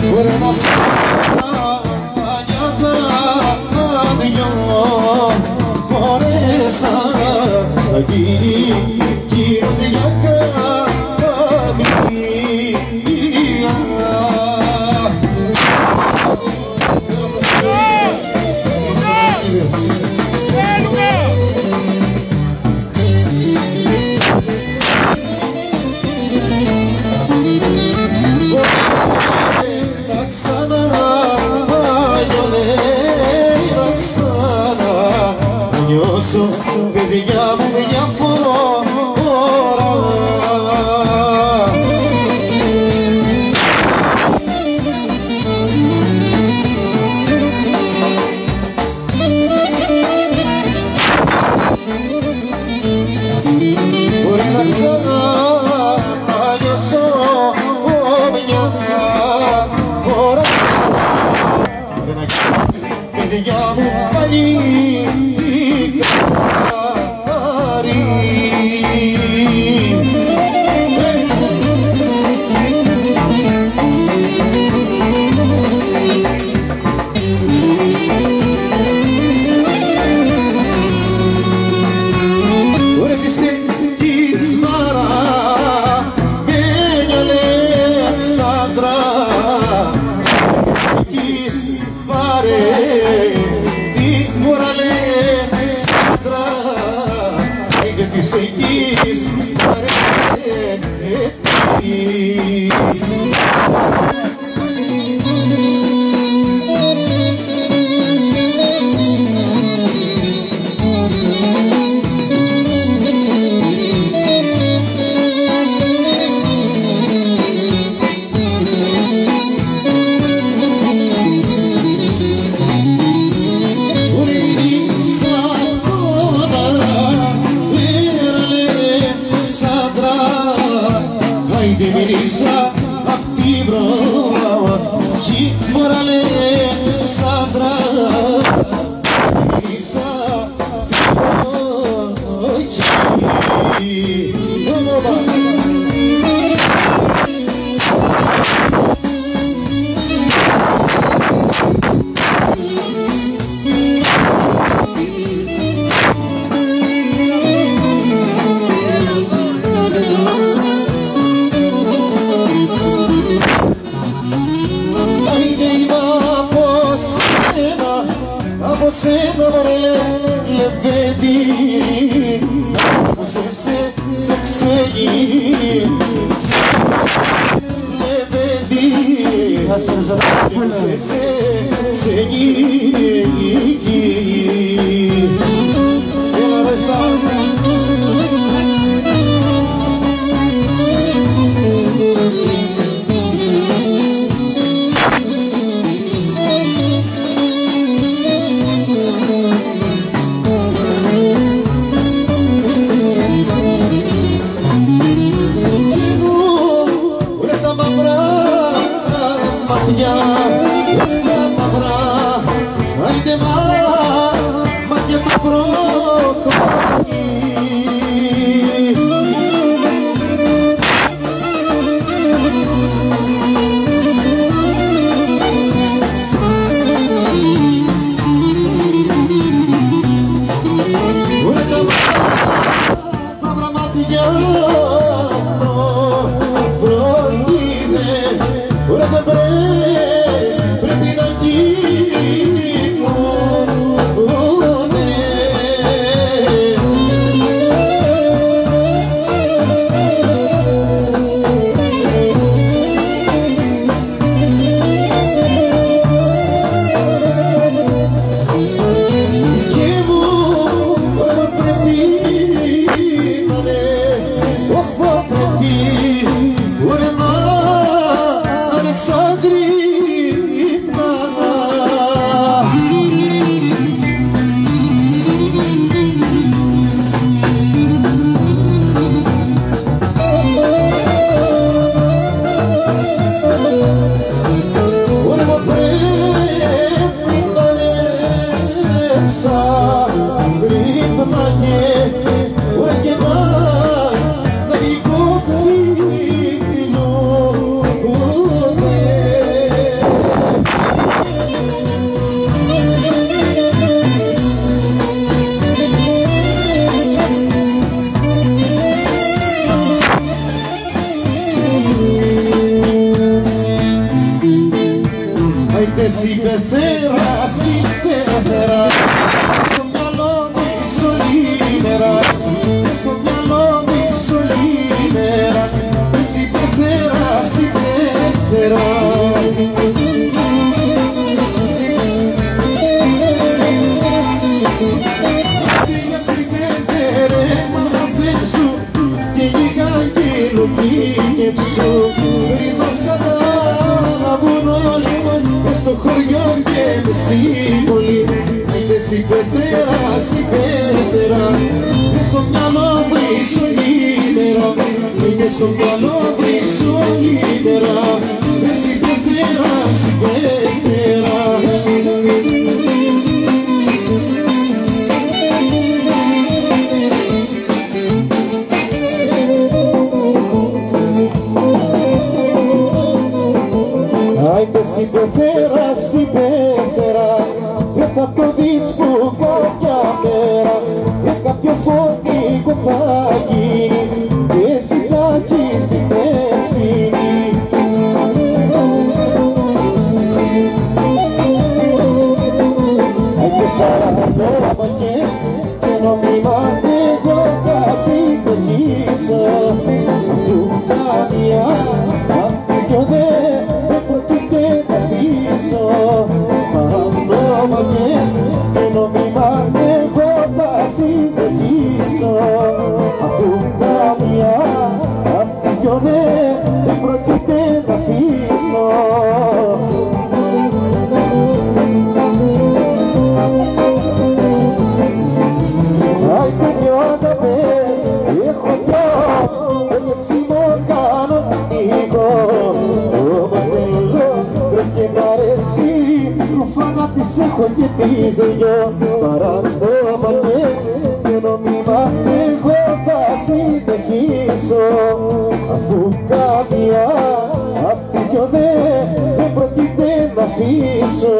Por nossa से नंबर लबे दी उससे सक्षी लबे दी उससे सक्षी che soltanto ti sorriderà e si perderà, si perderà Ai che si perderà, si perderà χωρίζουν παραπτώμανε και νομίμα εγώ δεν συνεχίσω αφού κάποια απ' τις δυο δεν πρόκειται να αφήσω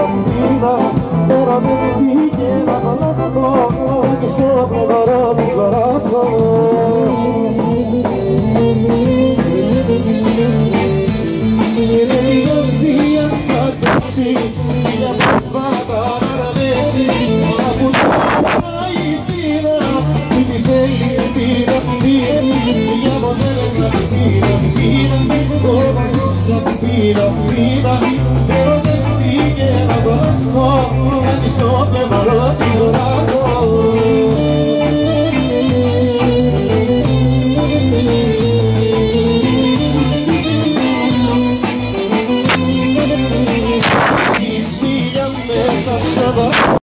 σακτίνα, πίνα, τώρα δεν πήγε να μαλακώ, στο φοβερό του παράκω. Είναι λιγοσία κατάξη Μια παπάτα να ραβέσει Από τα η πείρα Μη τη θέλει πείρα πείρα Μια μοντέλα να πείρα πείρα Κόμμα πείρα πείρα oh la disco, pero lo